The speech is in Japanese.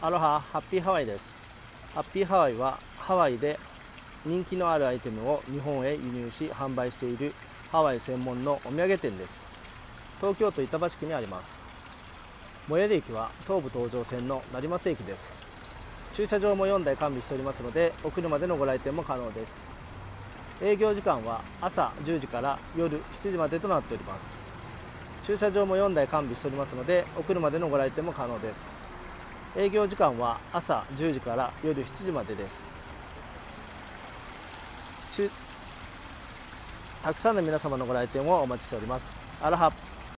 アロハハッピーハワイです。ハッピーハワイはハワイで人気のあるアイテムを日本へ輸入し販売しているハワイ専門のお土産店です。東京都板橋区にあります。最寄り駅は東武東上線の成増駅です。駐車場も4台完備しておりますのでお車でのご来店も可能です。営業時間は朝10時から夜7時までとなっております。駐車場も4台完備しておりますのでお車でのご来店も可能です。営業時間は朝10時から夜7時までです。たくさんの皆様のご来店をお待ちしております。アラハ